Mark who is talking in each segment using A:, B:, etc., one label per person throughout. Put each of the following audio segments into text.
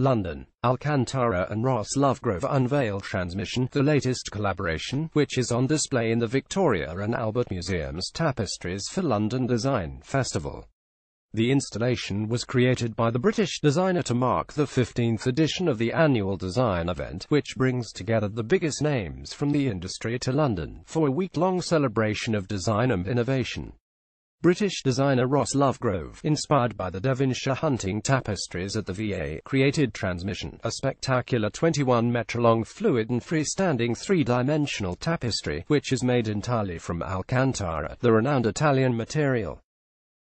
A: London, Alcantara and Ross Lovegrove unveil Transmission, the latest collaboration, which is on display in the Victoria and Albert Museum's Tapestries for London Design Festival. The installation was created by the British designer to mark the 15th edition of the annual design event, which brings together the biggest names from the industry to London for a week-long celebration of design and innovation. British designer Ross Lovegrove, inspired by the Devonshire hunting tapestries at the VA, created Transmission, a spectacular 21-metre-long fluid and freestanding three-dimensional tapestry, which is made entirely from Alcantara, the renowned Italian material.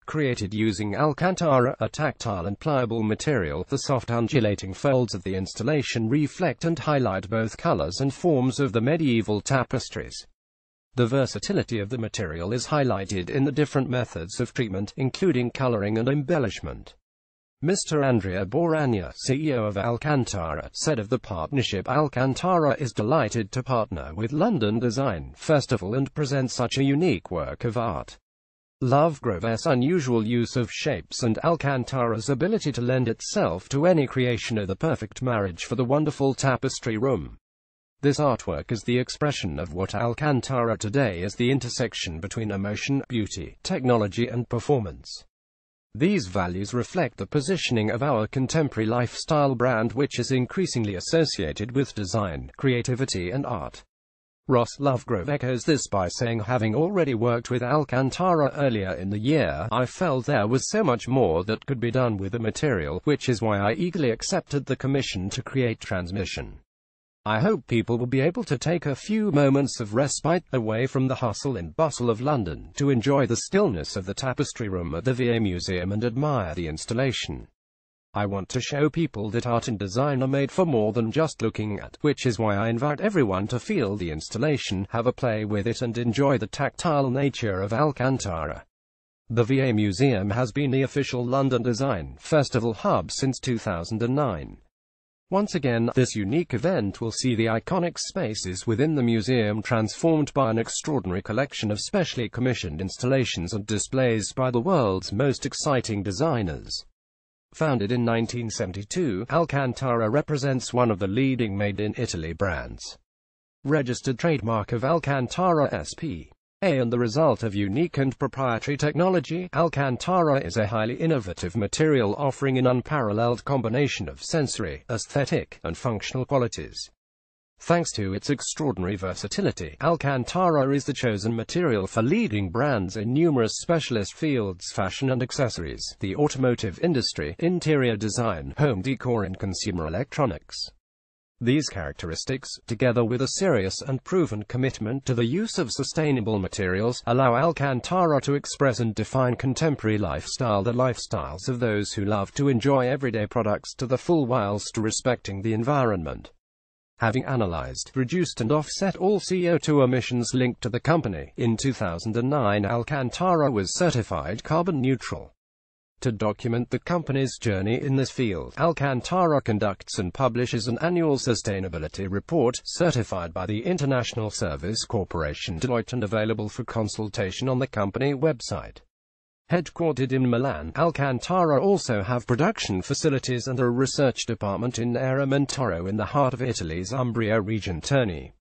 A: Created using Alcantara, a tactile and pliable material, the soft undulating folds of the installation reflect and highlight both colors and forms of the medieval tapestries. The versatility of the material is highlighted in the different methods of treatment, including coloring and embellishment. Mr. Andrea Boragno, CEO of Alcantara, said of the partnership Alcantara is delighted to partner with London Design Festival and present such a unique work of art. Lovegrove's unusual use of shapes and Alcantara's ability to lend itself to any creation are the perfect marriage for the wonderful tapestry room. This artwork is the expression of what Alcantara today is the intersection between emotion, beauty, technology and performance. These values reflect the positioning of our contemporary lifestyle brand which is increasingly associated with design, creativity and art. Ross Lovegrove echoes this by saying having already worked with Alcantara earlier in the year, I felt there was so much more that could be done with the material, which is why I eagerly accepted the commission to create Transmission. I hope people will be able to take a few moments of respite, away from the hustle and bustle of London, to enjoy the stillness of the tapestry room at the VA Museum and admire the installation. I want to show people that art and design are made for more than just looking at, which is why I invite everyone to feel the installation, have a play with it and enjoy the tactile nature of Alcantara. The VA Museum has been the official London Design Festival hub since 2009. Once again, this unique event will see the iconic spaces within the museum transformed by an extraordinary collection of specially commissioned installations and displays by the world's most exciting designers. Founded in 1972, Alcantara represents one of the leading made-in-Italy brands. Registered trademark of Alcantara SP. And the result of unique and proprietary technology, Alcantara is a highly innovative material offering an unparalleled combination of sensory, aesthetic, and functional qualities. Thanks to its extraordinary versatility, Alcantara is the chosen material for leading brands in numerous specialist fields fashion and accessories, the automotive industry, interior design, home decor and consumer electronics. These characteristics, together with a serious and proven commitment to the use of sustainable materials, allow Alcantara to express and define contemporary lifestyle the lifestyles of those who love to enjoy everyday products to the full whilst respecting the environment. Having analyzed, reduced and offset all CO2 emissions linked to the company, in 2009 Alcantara was certified carbon neutral. To document the company's journey in this field, Alcantara conducts and publishes an annual sustainability report, certified by the International Service Corporation Deloitte and available for consultation on the company website. Headquartered in Milan, Alcantara also have production facilities and a research department in Nera Montoro in the heart of Italy's Umbria region Terni.